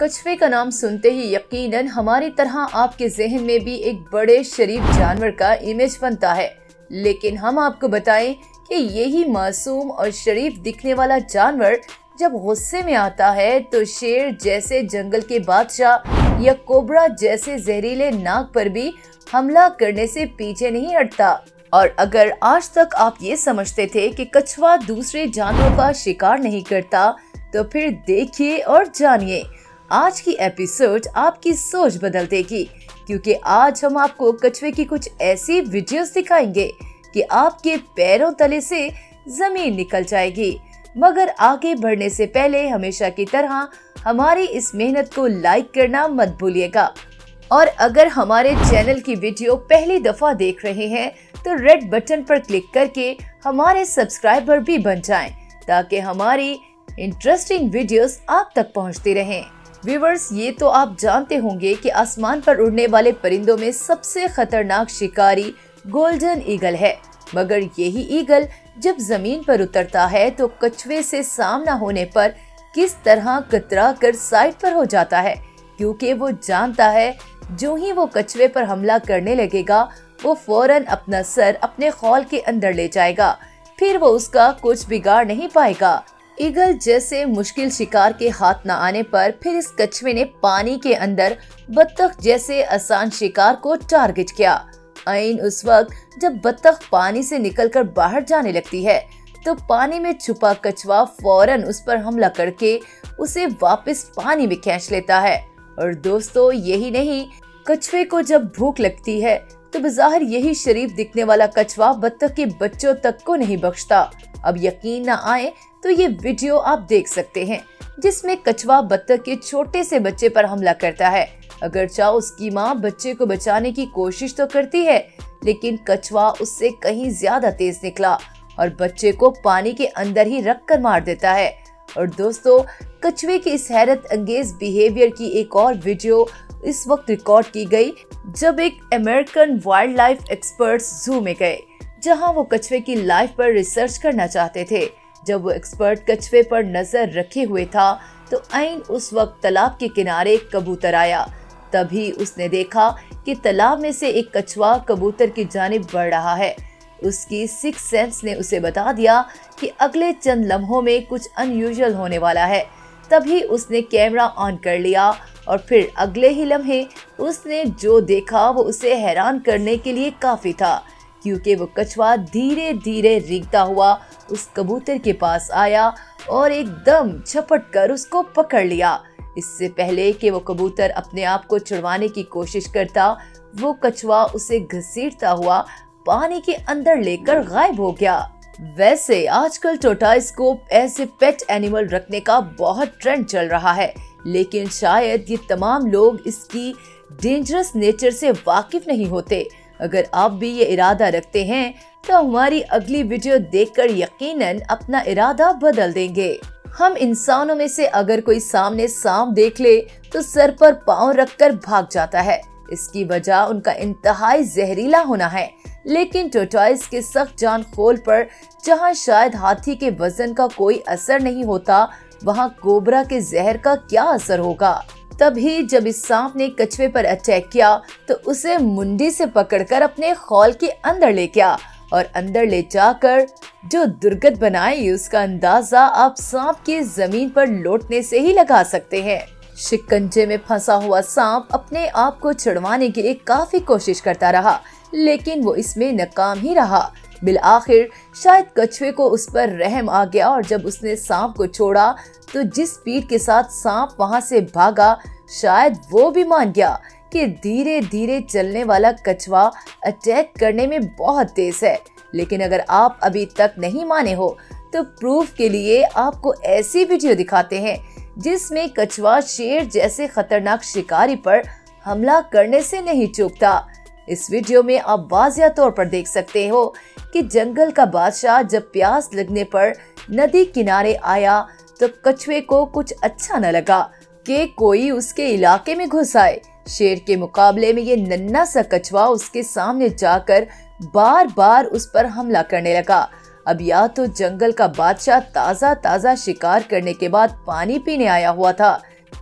कछुए का नाम सुनते ही यकीनन हमारी तरह आपके जहन में भी एक बड़े शरीफ जानवर का इमेज बनता है। लेकिन हम आपको बताएँ कि यही मासूम और शरीफ दिखने वाला जानवर जब गुस्से में आता है तो शेर जैसे जंगल के बादशाह या कोबरा जैसे जहरीले नाक पर भी हमला करने से पीछे नहीं हटता। और अगर आज तक आप ये समझते थे कि कछुआ दूसरे जानवरों का शिकार नहीं करता तो फिर देखिए और जानिए आज की एपिसोड आपकी सोच बदल देगी क्योंकि आज हम आपको कछुए की कुछ ऐसी वीडियोस दिखाएँगे कि आपके पैरों तले से ज़मीन निकल जाएगी। मगर आगे बढ़ने से पहले हमेशा की तरह हमारी इस मेहनत को लाइक करना मत भूलिएगा। और अगर हमारे चैनल की वीडियो पहली दफ़ा देख रहे हैं तो रेड बटन पर क्लिक करके हमारे सब्सक्राइबर भी बन जाएँ, ताकि हमारी इंटरेस्टिंग वीडियोस आप तक पहुँचती रहें। व्यूवर्स ये तो आप जानते होंगे कि आसमान पर उड़ने वाले परिंदों में सबसे खतरनाक शिकारी गोल्डन ईगल है। मगर यही ईगल जब ज़मीन पर उतरता है तो कछुए से सामना होने पर किस तरह कतरा कर साइड पर हो जाता है? क्योंकि वो जानता है, जो ही वो कछुए पर हमला करने लगेगा, वो फ़ौरन अपना सर अपने खौल के अंदर ले जाएगा। फिर वो उसका कुछ बिगाड़ नहीं पाएगा। ईगल जैसे मुश्किल शिकार के हाथ न आने पर फिर इस कछुए ने पानी के अंदर बत्तख जैसे आसान शिकार को टारगेट किया। आइन उस वक्त जब बत्तख पानी से निकलकर बाहर जाने लगती है तो पानी में छुपा कछुआ फ़ौरन उस पर हमला करके उसे वापस पानी में खींच लेता है। और दोस्तों, यही नहीं, कछुए को जब भूख लगती है तो बाहर यही शरीफ दिखने वाला कछुआ बत्तख के बच्चों तक को नहीं बख्शता। अब यकीन न आए तो ये वीडियो आप देख सकते हैं, जिसमें कछुआ बत्तख के छोटे से बच्चे पर हमला करता है। अगर चाहो उसकी माँ बच्चे को बचाने की कोशिश तो करती है, लेकिन कछुआ उससे कहीं ज़्यादा तेज निकला और बच्चे को पानी के अंदर ही रख कर मार देता है। और दोस्तों, कछुए की इस हैरत अंगेज बिहेवियर की एक और वीडियो इस वक्त रिकॉर्ड की गई, जब एक अमेरिकन वाइल्ड लाइफ एक्सपर्ट जू में गए, जहाँ वो कछुए की लाइफ पर रिसर्च करना चाहते थे। जब वो एक्सपर्ट कछुए पर नज़र रखे हुए था तो आइन उस वक्त तालाब के किनारे कबूतर आया। तभी उसने देखा कि तालाब में से एक कछुआ कबूतर की जानिब बढ़ रहा है। उसकी सिक्स सेंस ने उसे बता दिया कि अगले चंद लम्हों में कुछ अनयूजुअल होने वाला है। तभी उसने कैमरा ऑन कर लिया और फिर अगले ही लम्हे उसने जो देखा, वो उसे हैरान करने के लिए काफ़ी था, क्योंकि वो कछुआ धीरे धीरे रिगता हुआ उस कबूतर के पास आया और एकदम झपट कर उसको पकड़ लिया। इससे पहले कि वो कबूतर अपने आप को छुड़वाने की कोशिश करता, वो कछुआ उसे घसीटता हुआ पानी के अंदर लेकर गायब हो गया। वैसे आजकल टोटाइस को ऐसे पेट एनिमल रखने का बहुत ट्रेंड चल रहा है, लेकिन शायद ये तमाम लोग इसकी डेंजरस नेचर से वाकिफ नहीं होते। अगर आप भी ये इरादा रखते हैं तो हमारी अगली वीडियो देखकर यकीनन अपना इरादा बदल देंगे। हम इंसानों में से अगर कोई सामने सांप देख ले तो सर पर पाँव रखकर भाग जाता है। इसकी वजह उनका इंतहाई जहरीला होना है। लेकिन टोटाइस के सख्त जान खोल पर जहाँ शायद हाथी के वज़न का कोई असर नहीं होता, वहाँ कोबरा के जहर का क्या असर होगा? तभी जब इस सांप ने कछुए पर अटैक किया तो उसे मुंडी से पकड़कर अपने खौल के अंदर ले गया। और अंदर ले जाकर जो दुर्गत बनाई उसका अंदाज़ा आप सांप के ज़मीन पर लौटने से ही लगा सकते हैं। शिकंजे में फंसा हुआ सांप अपने आप को छुड़वाने के लिए काफ़ी कोशिश करता रहा, लेकिन वो इसमें नाकाम ही रहा। बिल आखिर शायद कछुए को उस पर रहम आ गया और जब उसने सांप को छोड़ा तो जिस पीठ के साथ सांप वहाँ से भागा, शायद वो भी मान गया। कि धीरे धीरे चलने वाला कछुआ अटैक करने में बहुत तेज है। लेकिन अगर आप अभी तक नहीं माने हो तो प्रूफ के लिए आपको ऐसी वीडियो दिखाते हैं, जिसमें कछुआ शेर जैसे खतरनाक शिकारी पर हमला करने से नहीं चूकता। इस वीडियो में आप वाजिया तौर पर देख सकते हो कि जंगल का बादशाह जब प्यास लगने पर नदी किनारे आया तो कछुए को कुछ अच्छा न लगा कि कोई उसके इलाके में घुस आए। शेर के मुकाबले में ये नन्ना सा कछुआ उसके सामने जाकर बार बार उस पर हमला करने लगा। अब या तो जंगल का बादशाह ताज़ा ताज़ा शिकार करने के बाद पानी पीने आया हुआ था,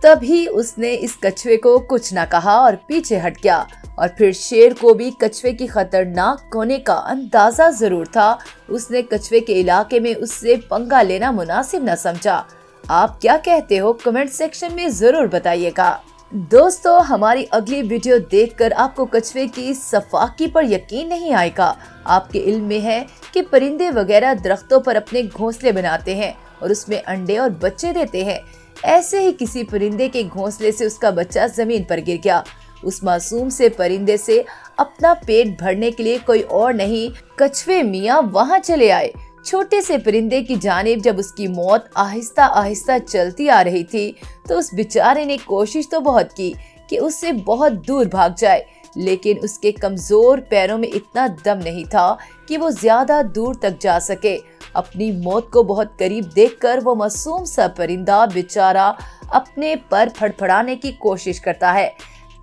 तभी उसने इस कछुए को कुछ न कहा और पीछे हट गया। और फिर शेर को भी कछुए की खतरनाक होने का अंदाज़ा ज़रूर था। उसने कछुए के इलाके में उससे पंगा लेना मुनासिब न समझा। आप क्या कहते हो, कमेंट सेक्शन में ज़रूर बताइएगा। दोस्तों, हमारी अगली वीडियो देखकर आपको कछुए की सफाकी पर यकीन नहीं आएगा। आपके इल्म में है कि परिंदे वगैरह दरख्तों पर अपने घोंसले बनाते हैं और उसमें अंडे और बच्चे देते हैं। ऐसे ही किसी परिंदे के घोंसले से उसका बच्चा ज़मीन पर गिर गया। उस मासूम से परिंदे से अपना पेट भरने के लिए कोई और नहीं, कछुए मियाँ वहाँ चले आए। छोटे से परिंदे की जानिब जब उसकी मौत आहिस्ता आहिस्ता चलती आ रही थी तो उस बेचारे ने कोशिश तो बहुत की कि उससे बहुत दूर भाग जाए, लेकिन उसके कमज़ोर पैरों में इतना दम नहीं था कि वो ज़्यादा दूर तक जा सके। अपनी मौत को बहुत करीब देखकर वो मासूम सा परिंदा बेचारा अपने पर फड़फड़ाने की कोशिश करता है,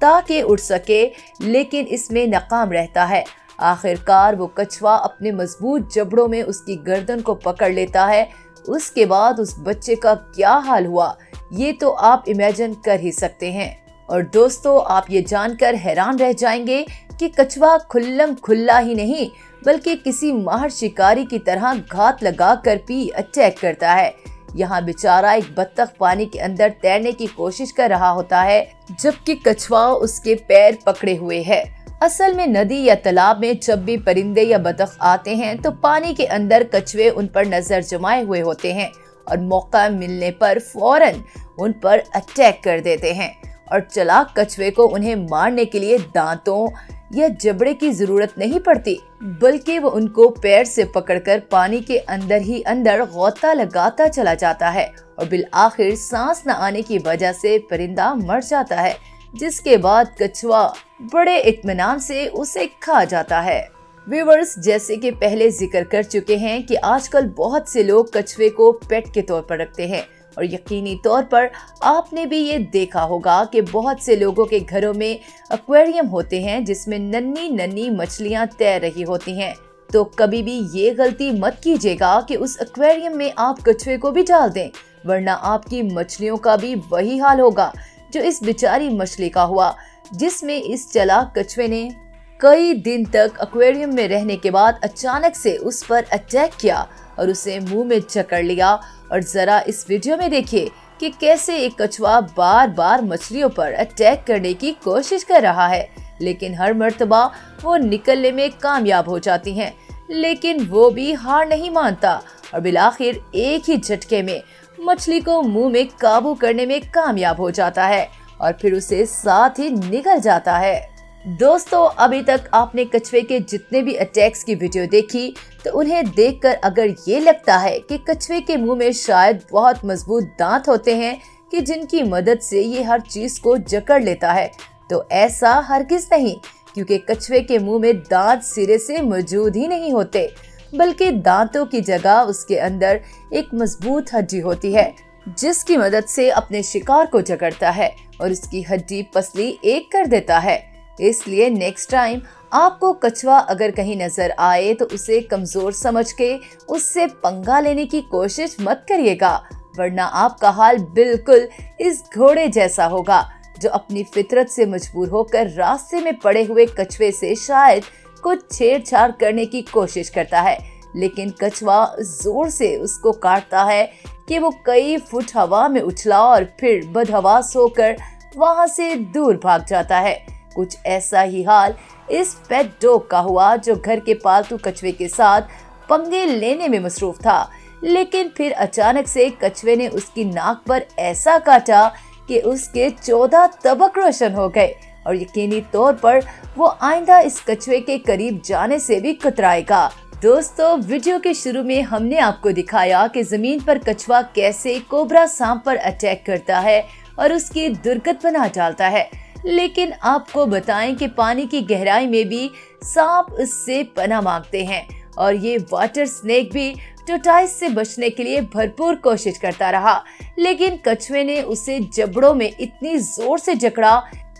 ताकि उड़ सके, लेकिन इसमें नाकाम रहता है। आखिरकार वो कछुआ अपने मज़बूत जबड़ों में उसकी गर्दन को पकड़ लेता है। उसके बाद उस बच्चे का क्या हाल हुआ, ये तो आप इमेजिन कर ही सकते हैं। और दोस्तों, आप ये जानकर हैरान रह जाएँगे कि कछुआ खुल्लम खुल्ला ही नहीं, बल्कि किसी माहर शिकारी की तरह घात लगा कर भी अटैक करता है। यहाँ बेचारा एक बत्तख पानी के अंदर तैरने की कोशिश कर रहा होता है, जबकि कछुआ उसके पैर पकड़े हुए है। असल में नदी या तालाब में जब भी परिंदे या बतख आते हैं तो पानी के अंदर कछुए उन पर नज़र जमाए हुए होते हैं और मौका मिलने पर फ़ौरन उन पर अटैक कर देते हैं और चलाक कछुए को उन्हें मारने के लिए दांतों या जबड़े की ज़रूरत नहीं पड़ती, बल्कि वो उनको पैर से पकड़कर पानी के अंदर ही अंदर गौता लगाता चला जाता है और बिल आखिर सांस न आने की वजह से परिंदा मर जाता है। जिसके बाद कछुआ बड़े इतमान से उसे खा जाता है। व्यूवर्स जैसे कि पहले ज़िक्र कर चुके हैं कि आजकल बहुत से लोग कछुए को पेट के तौर पर रखते हैं, और यकीनी तौर पर आपने भी ये देखा होगा कि बहुत से लोगों के घरों में एक्वेरियम होते हैं, जिसमें नन्नी नन्नी मछलियाँ तैर रही होती हैं। तो कभी भी ये गलती मत कीजिएगा कि उस एक्वेरियम में आप कछुए को भी डाल दें, वरना आपकी मछलियों का भी वही हाल होगा। जो इस बेचारी मछली का हुआ, जिसमें इस चला कछुए ने कई दिन तक एक्वेरियम में रहने के बाद अचानक से उस पर अटैक किया और उसे मुँह में चकड़ लिया। और जरा इस वीडियो में देखिए कि कैसे एक कछुआ बार बार मछलियों पर अटैक करने की कोशिश कर रहा है। लेकिन हर मर्तबा वो निकलने में कामयाब हो जाती हैं, लेकिन वो भी हार नहीं मानता। और बिलाखिर एक ही झटके में मछली को मुँह में काबू करने में कामयाब हो जाता है और फिर उसे साथ ही निकल जाता है। दोस्तों, अभी तक आपने कछुए के जितने भी अटैक्स की वीडियो देखी तो उन्हें देखकर अगर ये लगता है कि कछुए के मुँह में शायद बहुत मज़बूत दांत होते हैं कि जिनकी मदद से ये हर चीज़ को जकड़ लेता है तो ऐसा हरगिज नहीं, क्योंकि कछुए के मुँह में दांत सिरे से मौजूद ही नहीं होते। बल्कि दांतों की जगह उसके अंदर एक मज़बूत हड्डी होती है, जिसकी मदद से अपने शिकार को जकड़ता है और उसकी हड्डी पसली एक कर देता है। इसलिए नेक्स्ट टाइम आपको कछुआ अगर कहीं नज़र आए तो उसे कमज़ोर समझ के उससे पंगा लेने की कोशिश मत करिएगा, वरना आपका हाल बिल्कुल इस घोड़े जैसा होगा, जो अपनी फितरत से मजबूर होकर रास्ते में पड़े हुए कछुए से शायद कुछ छेड़छाड़ करने की कोशिश करता है, लेकिन कछुआ ज़ोर से उसको काटता है कि वो कई फुट हवा में उछला और फिर बदहवास होकर वहाँ से दूर भाग जाता है। कुछ ऐसा ही हाल इस पेट डॉग का हुआ जो घर के पालतू कछुए के साथ पंगे लेने में मसरूफ था। लेकिन फिर अचानक से कछुए ने उसकी नाक पर ऐसा काटा कि उसके चौदह तबक रोशन हो गए। और यकीनी तौर पर वो आइंदा इस कछुए के करीब जाने से भी कतराएगा। दोस्तों, वीडियो के शुरू में हमने आपको दिखाया कि ज़मीन पर कछुआ कैसे कोबरा सांप पर अटैक करता है और उसकी दुर्गत बना डालता है। लेकिन आपको बताएँ कि पानी की गहराई में भी सांप उससे पना मांगते हैं और ये वाटर स्नेक भी टोटाइस से बचने के लिए भरपूर कोशिश करता रहा। लेकिन कछुए ने उसे जबड़ों में इतनी ज़ोर से जकड़ा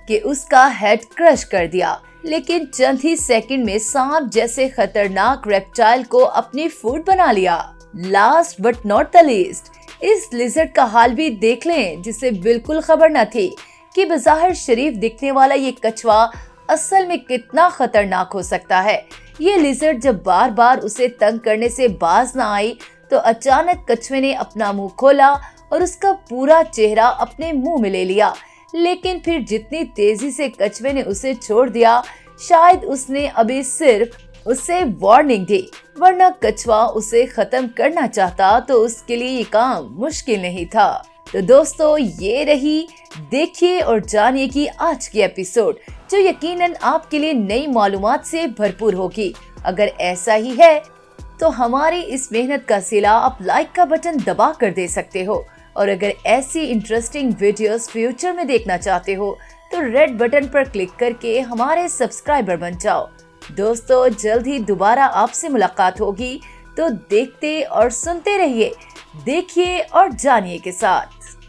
कि उसका हेड क्रश कर दिया। लेकिन चंद ही सेकंड में सांप जैसे खतरनाक रेप्टाइल को अपनी फ़ूड बना लिया। Last but not the least इस लिजर्ड का हाल भी देख लें, जिसे बिल्कुल खबर न थी कि बाहर शरीफ दिखने वाला ये कछुआ असल में कितना खतरनाक हो सकता है। ये लिजर्ड जब बार बार उसे तंग करने से बाज न आई तो अचानक कछुए ने अपना मुँह खोला और उसका पूरा चेहरा अपने मुँह में ले लिया। लेकिन फिर जितनी तेज़ी से कछुए ने उसे छोड़ दिया, शायद उसने अभी सिर्फ़ उसे वार्निंग दी, वरना कछुआ उसे खत्म करना चाहता तो उसके लिए ये काम मुश्किल नहीं था। तो दोस्तों, ये रही देखिए और जानिए कि आज की एपिसोड जो यकीनन आपके लिए नई मालूम से भरपूर होगी। अगर ऐसा ही है तो हमारी इस मेहनत का सिला आप लाइक का बटन दबा कर दे सकते हो। और अगर ऐसी इंटरेस्टिंग वीडियोस फ्यूचर में देखना चाहते हो तो रेड बटन पर क्लिक करके हमारे सब्सक्राइबर बन जाओ। दोस्तों, जल्द ही दोबारा आपसे मुलाकात होगी। तो देखते और सुनते रहिए, देखिए और जानिए के साथ।